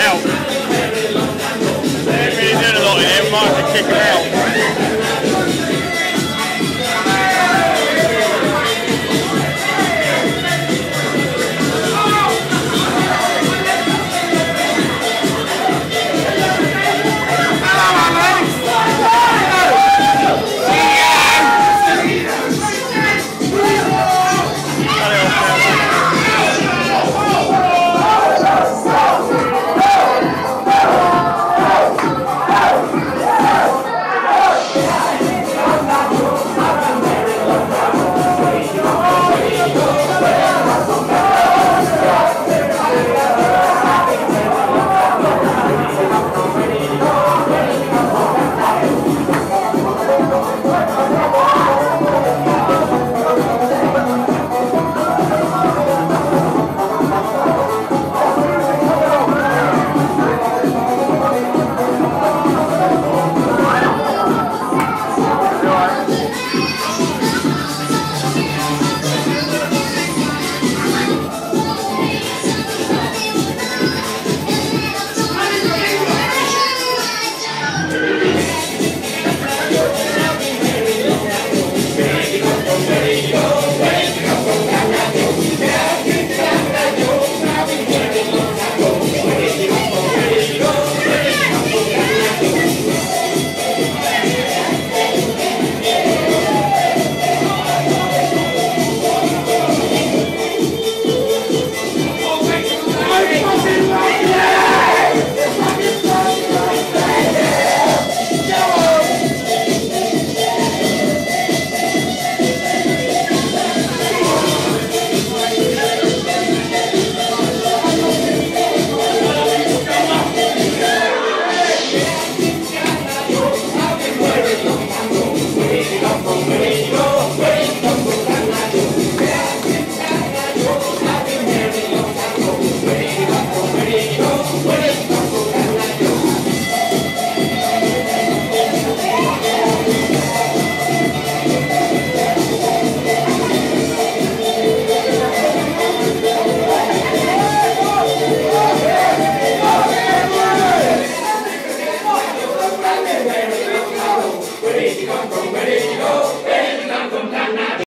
out. They've really doing a lot in here. Might have to kick them out. Ready to come from ready.